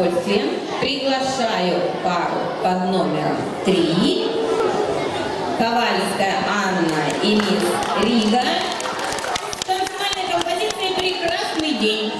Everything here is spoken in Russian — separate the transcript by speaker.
Speaker 1: удовольствием приглашаю пару под номером 3. Ковальская Анна и мисс Рига. Танцевальная композиция «Прекрасный день».